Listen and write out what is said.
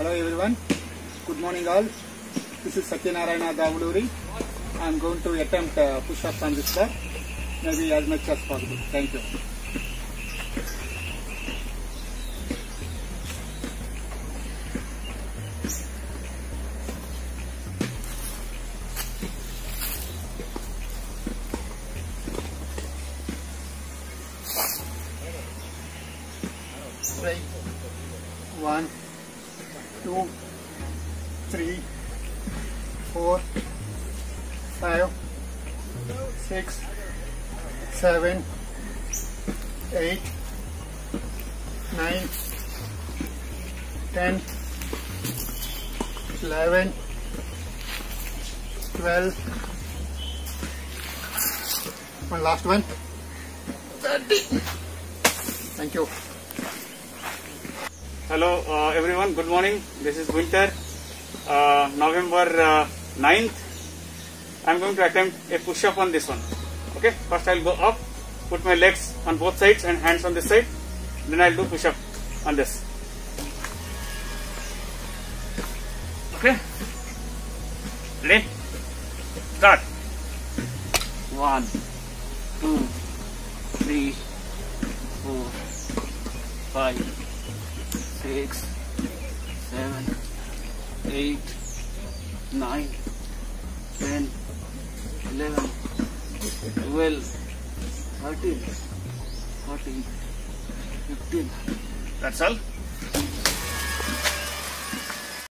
Hello everyone. Good morning all. This is Satyanarayana Davuluri. I am going to attempt uh, push-ups on this bar. Maybe as much as possible. Thank you. One, two, three, four, five, six, seven, eight, nine, ten, eleven, twelve. One last one. Thirty. Thank you. Hello uh, everyone, good morning. This is Winter. Uh, November uh, 9th. I'm going to attempt a push up on this one. Okay, first I'll go up, put my legs on both sides and hands on this side. Then I'll do push up on this. Okay, ready? Start. One, two, three, four, five six, seven, eight, nine, ten, eleven, twelve, thirteen, fourteen, fifteen. That's all.